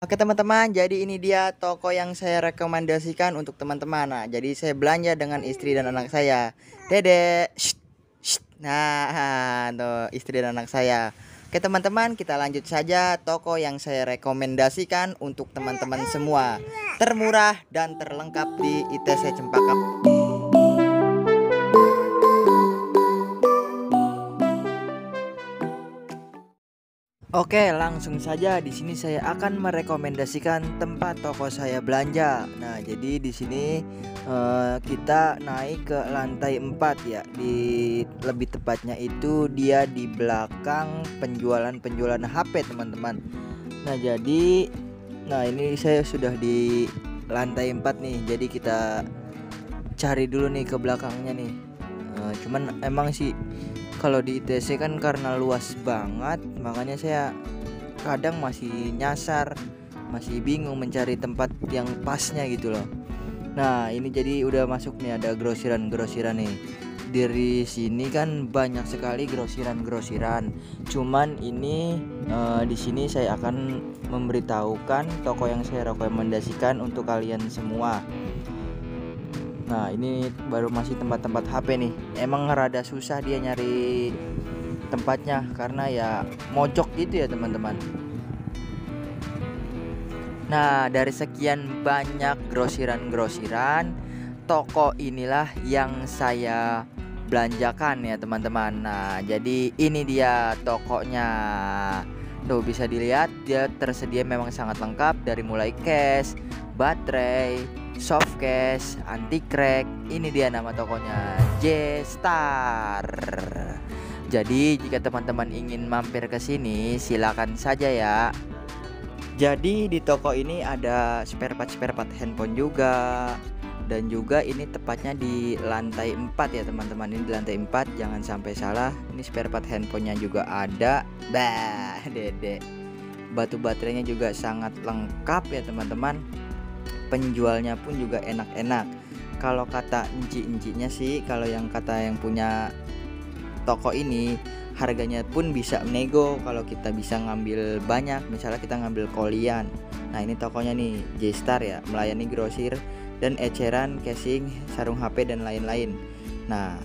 Oke teman-teman, jadi ini dia toko yang saya rekomendasikan untuk teman-teman. Nah, jadi saya belanja dengan istri dan anak saya. Dede, nah, tuh istri dan anak saya. Oke teman-teman, kita lanjut saja toko yang saya rekomendasikan untuk teman-teman semua. Termurah dan terlengkap di ITC Cempaka. Oke, langsung saja di sini saya akan merekomendasikan tempat toko saya belanja. Nah, jadi di sini uh, kita naik ke lantai 4 ya. Di lebih tepatnya itu dia di belakang penjualan-penjualan HP, teman-teman. Nah, jadi nah ini saya sudah di lantai 4 nih. Jadi kita cari dulu nih ke belakangnya nih. Uh, cuman emang sih kalau di ITC kan karena luas banget makanya saya kadang masih nyasar masih bingung mencari tempat yang pasnya gitu loh. Nah ini jadi udah masuk nih ada grosiran-grosiran nih. Dari sini kan banyak sekali grosiran-grosiran. Cuman ini uh, di sini saya akan memberitahukan toko yang saya rekomendasikan untuk kalian semua Nah ini baru masih tempat-tempat HP nih. Emang rada susah dia nyari tempatnya Karena ya mojok gitu ya teman-teman. Nah dari sekian banyak grosiran-grosiran Toko inilah yang saya belanjakan ya teman-teman. Nah jadi ini dia tokonya Tuh bisa dilihat dia tersedia memang sangat lengkap Dari mulai cash, baterai, soft case, anti crack. Ini dia nama tokonya J Star. Jadi jika teman-teman ingin mampir ke sini silakan saja ya. Jadi di toko ini ada spare part spare part handphone juga dan juga ini tepatnya di lantai 4 ya teman-teman. Ini di lantai 4 jangan sampai salah. Ini spare part handphonenya juga ada. Bah dede. Batu baterainya juga sangat lengkap ya teman-teman. Penjualnya pun juga enak-enak. Kalau kata enci-encinya sih kalau yang kata yang punya toko ini harganya pun bisa nego kalau kita bisa ngambil banyak. Misalnya kita ngambil kolian. Nah ini tokonya nih J-Star ya melayani grosir dan eceran casing sarung HP dan lain-lain. Nah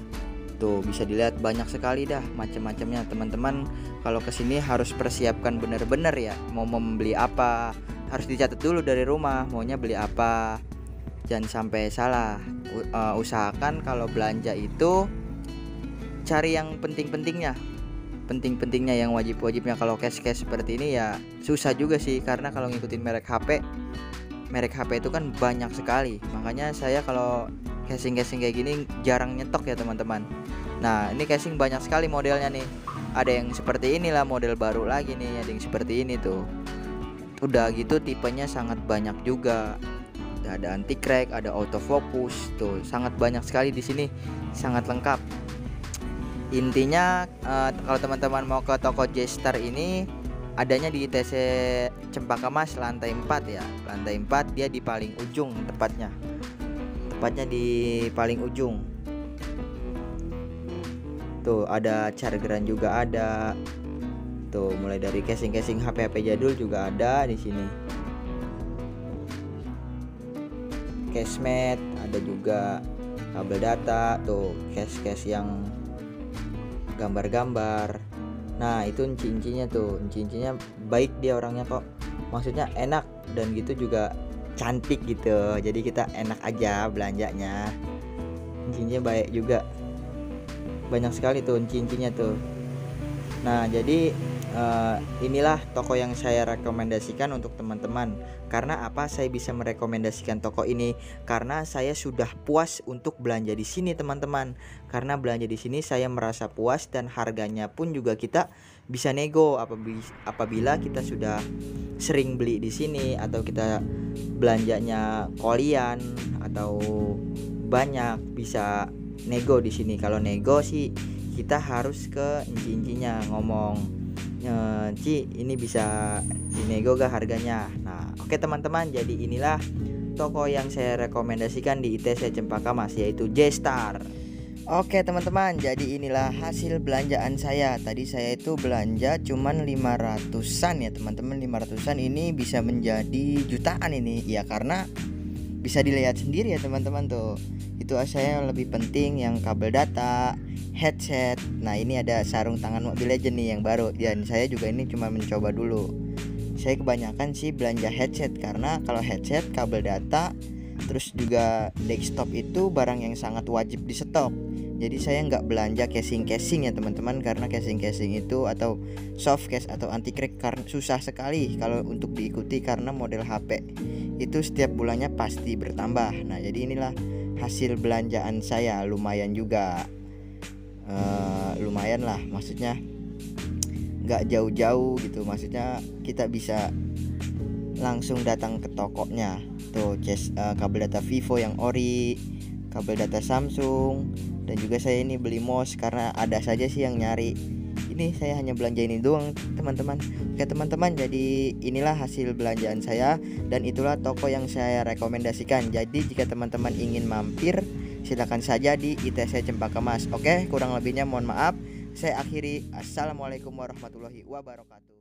tuh bisa dilihat banyak sekali dah macam-macamnya. Teman-teman kalau ke sini harus persiapkan bener-bener ya. Mau membeli apa harus dicatat dulu dari rumah maunya beli apa. Jangan sampai salah. Uh, usahakan kalau belanja itu cari yang penting-pentingnya. Penting-pentingnya yang wajib-wajibnya. Kalau cash-cash seperti ini ya susah juga sih karena kalau ngikutin merek HP merek HP itu kan banyak sekali. Makanya saya kalau casing-casing kayak gini jarang nyetok ya teman-teman. Nah ini casing banyak sekali modelnya nih. Ada yang seperti inilah model baru lagi nih ada yang seperti ini tuh. Udah gitu tipenya sangat banyak juga. Ada anti crack ada autofocus tuh. Sangat banyak sekali di sini. Sangat lengkap. Intinya uh, kalau teman-teman mau ke toko J-Star ini adanya di ITC Cempaka Mas lantai 4 ya. Lantai 4 dia di paling ujung tepatnya. Tepatnya di paling ujung. Tuh ada chargeran juga ada. Tuh mulai dari casing-casing HP-HP jadul juga ada di sini. Casemat ada juga. Kabel data tuh case-case yang gambar-gambar nah itu cincinya tuh. Cincinya baik dia orangnya kok. Maksudnya enak dan gitu juga cantik gitu. Jadi kita enak aja belanjanya. Cincinya baik juga. Banyak sekali tuh cincinya tuh. Nah jadi uh, inilah toko yang saya rekomendasikan untuk teman-teman. Karena apa saya bisa merekomendasikan toko ini? Karena saya sudah puas untuk belanja di sini, teman-teman. Karena belanja di sini saya merasa puas dan harganya pun juga kita bisa nego apabila kita sudah sering beli di sini atau kita belanjanya kolian atau banyak bisa nego di sini. Kalau nego sih kita harus ke inci-incinya ngomong uh, Ci ini bisa dinego gak harganya nah oke teman-teman jadi inilah toko yang saya rekomendasikan di ITC Cempaka Mas yaitu J-Star Oke teman-teman, jadi inilah hasil belanjaan saya. Tadi saya itu belanja cuman 500-an ya teman-teman. 500-an ini bisa menjadi jutaan ini. Ya karena bisa dilihat sendiri ya teman-teman tuh. Itu saya lebih penting yang kabel data, headset. Nah, ini ada sarung tangan Mobile Legend nih yang baru. Dan saya juga ini cuma mencoba dulu. Saya kebanyakan sih belanja headset karena kalau headset, kabel data, terus juga desktop itu barang yang sangat wajib di stok jadi saya nggak belanja casing casing ya teman-teman karena casing casing itu atau soft case atau anti crack karena susah sekali kalau untuk diikuti karena model HP itu setiap bulannya pasti bertambah nah jadi inilah hasil belanjaan saya lumayan juga. Uh, lumayan lah maksudnya nggak jauh-jauh gitu. Maksudnya kita bisa langsung datang ke tokonya. Tuh case uh, kabel data Vivo yang ori kabel data Samsung dan juga saya ini beli mouse karena ada saja sih yang nyari ini saya hanya belanja ini doang teman-teman. Oke teman-teman jadi inilah hasil belanjaan saya dan itulah toko yang saya rekomendasikan. Jadi jika teman-teman ingin mampir silakan saja di ITC Cempaka Mas oke kurang lebihnya mohon maaf. Saya akhiri. Assalamualaikum warahmatullahi wabarakatuh